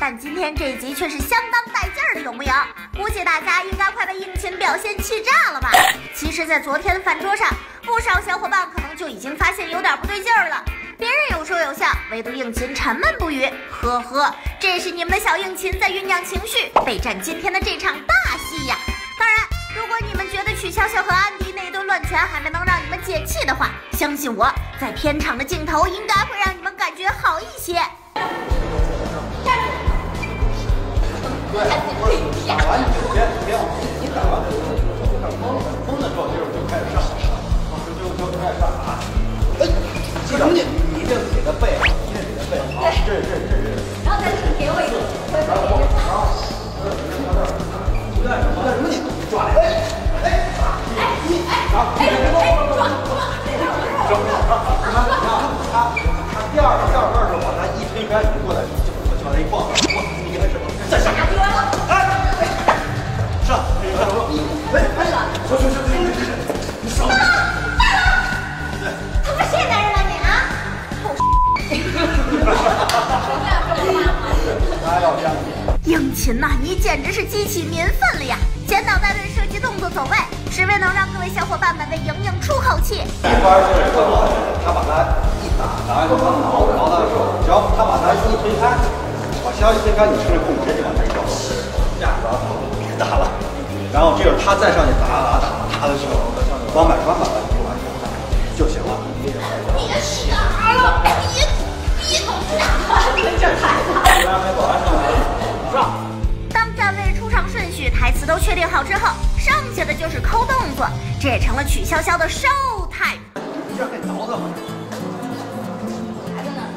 但今天这一集却是相当带劲儿的，有木有？估计大家应该快被应勤表现气炸了吧？其实，在昨天的饭桌上，不少小伙伴可能就已经发现有点不对劲儿了。别人有说有笑，唯独应勤沉闷不语。呵呵，这是你们的小应勤在酝酿情绪，备战今天的这场大戏呀。当然，如果你们觉得曲筱绡和安迪那一顿乱拳还没能让你们解气的话，相信我在片场的镜头应该会让你们感觉好一些。然后再给我一个，然后然后，你干什么？干什么你？抓来！哎哎一，然后哎哎抓抓！他他他第二第二段的时候，把他一推开，你过来就就往那一放，我你给他什么？再上！哎哎，上！你哎哎，说说说应勤呐，你简直是激起民愤了呀！简短带队射击动作走位，只为能让各位小伙伴们为莹莹出口气。一般是他把他一打，打完之后他挠挠他的手，只要他把他一推开，把消息推开，你顺着空直接往那一照，这样子别打了。然后这会儿他再上去打打打他的手，光板穿把他确定好之后，剩下的就是抠动作，这也成了曲筱绡的 show time。你这样给挠的吗？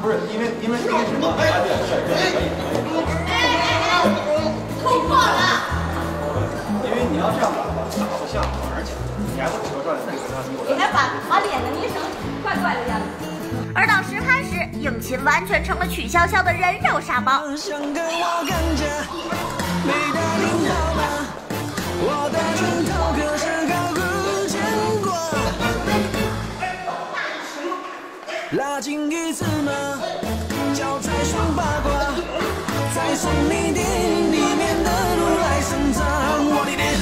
不是因为因为因为什么？啊对对对可以可以。突破了！因为你要这样打吧，打不像，反而强。你还不扯出来那个让你我你还把把脸的捏成怪怪的样子。而到实拍时，应勤完全成了曲筱绡的人肉沙包。想跟我拉近一次吗？脚踩双八卦，再送你电影里面的如来神掌。我的天！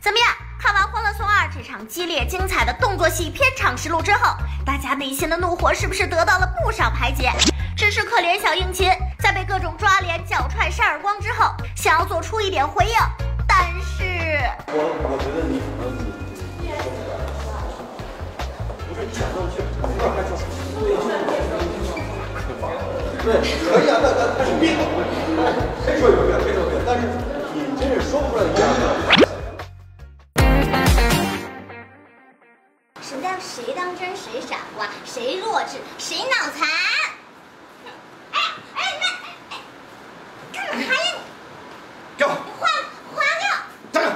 怎么样？看完《欢乐颂二》这场激烈精彩的动作戏片场实录之后，大家内心的怒火是不是得到了不少排解？只是可怜小应勤在被各种抓脸、脚踹、扇耳光之后，想要做出一点回应，但是我我觉得你对，可以啊，那那那是病，谁说有病谁说有病，但是你真是说不出来原因。什么叫谁当真谁傻瓜，谁弱智谁脑残？哎哎那哎，干嘛？呀你？给我还还了！站着！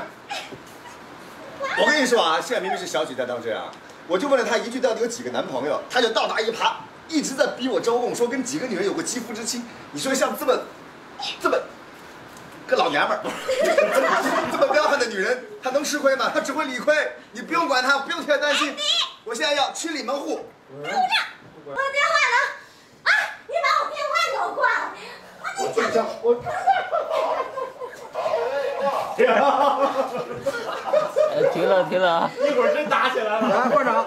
我跟你说啊，现在明明是小曲在当真啊，我就问了她一句到底有几个男朋友，她就倒打一耙，一直在逼我招供，说跟几个女人有过肌肤之亲。你说像这么这么个老娘们儿，这么彪悍的女人，她能吃亏吗？她只会理亏。你不用管她，不用替她担心。我现在要清理门户。我的电话呢？啊，你把我电话给我挂了！我这下我。哎，停了，停了一会儿，真打起来了。来，馆长。